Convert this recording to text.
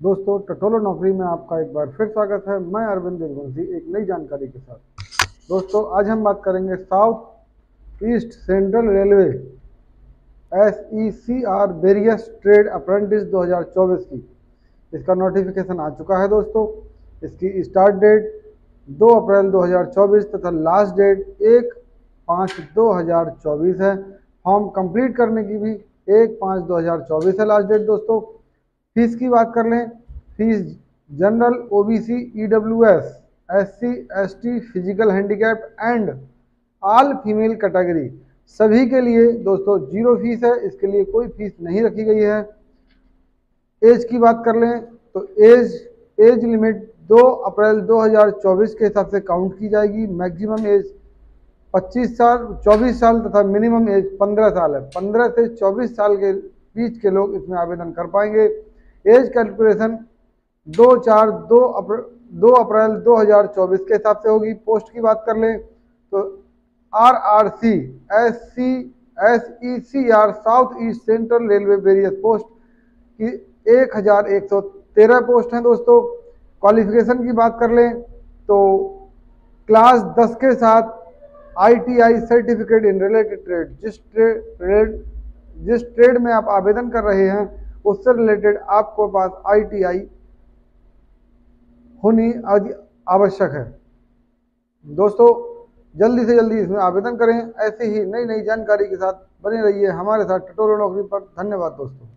दोस्तों, टटोलो नौकरी में आपका एक बार फिर स्वागत है। मैं अरविंद देववंशी एक नई जानकारी के साथ। दोस्तों, आज हम बात करेंगे South East Central Railway S E C R various trade apprentice 2024 की। इसका नोटिफिकेशन आ चुका है दोस्तों। इसकी स्टार्ट डेट 2 अप्रैल 2024 तथा लास्ट डेट एक पाँच 2024 है। फॉर्म कंप्लीट करने की भी एक पाँच 2024 है लास्ट डेट दोस्तों। फ़ीस की बात कर लें, fees general OBC EWS SC ST physical handicap and all female category. सभी के लिए दोस्तों ज़ीरो फ़ीस है, इसके लिए कोई फ़ीस नहीं रखी गई है। एज की बात कर लें तो एज एज लिमिट 2 अप्रैल 2024 के हिसाब से काउंट की जाएगी। मैक्सिमम एज 25 साल 24 साल तथा मिनिमम एज 15 साल है। 15 से 24 साल के बीच के लोग इसमें आवेदन कर पाएँगे। एज कैलकुलेशन दो चार दो अप्रैल दो अप्रैल 2024 के हिसाब से होगी। पोस्ट की बात कर लें तो R R C, S C, S E C R, South East Central Railway various post की एक हज़ार एक सौ तेरह पोस्ट हैं दोस्तों। क्वालिफिकेशन की बात कर लें तो क्लास दस के साथ ITI certificate in related trade, जिस ट्रेड जिस ट्रेड में आप आवेदन कर रहे हैं उससे रिलेटेड आपको पास आईटीआई होनी आवश्यक है। दोस्तों, जल्दी से जल्दी इसमें आवेदन करें। ऐसे ही नई नई जानकारी के साथ बने रहिए हमारे साथ टटोरो नौकरी पर। धन्यवाद दोस्तों।